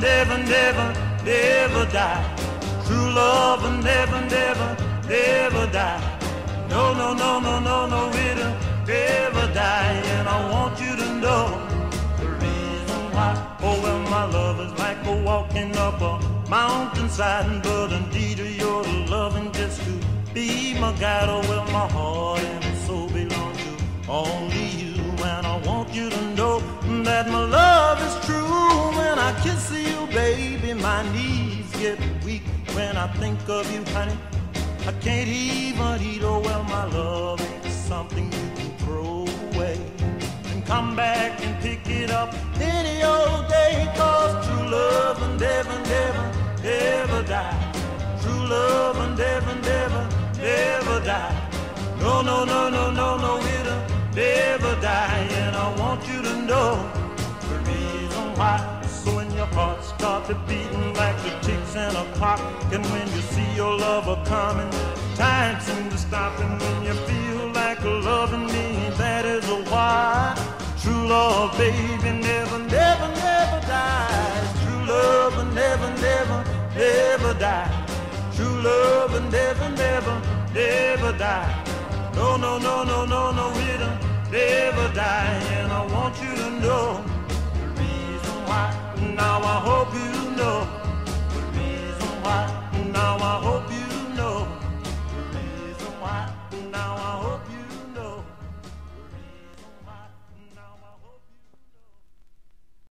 never, never never die. True love will never, never, never die. No, no, no, no, no, no, it'll never die. And I want you to know the reason why. Oh, well, my love is like a walking up a mountainside. And but indeed, your loving just to be my guide. Oh, well, my heart and soul belong to only my knees get weak. When I think of you, honey, I can't even eat. Oh, well, my love is something you can throw away. And come back and pick it up any old day. Cause true love will never, never, never die. True love will never, never, never die. No, no, no, in a clock, and when you see your lover coming, time seems to stop. And when you feel like loving me, that is a why. True love, baby, never, never, never dies. True love will never, never, never die. True love will never, never, never die. No, no, no, no, no, no, it'll never die. And I want you to know the reason why. Now I hope you